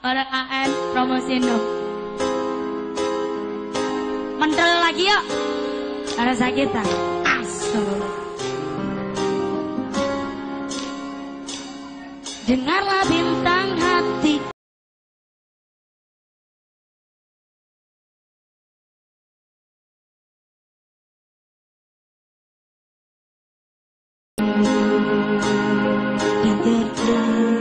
Orang AN promosiin dong. Mentel lagi yuk. Ada sakit tak? Dengarlah bintang hati Yang terang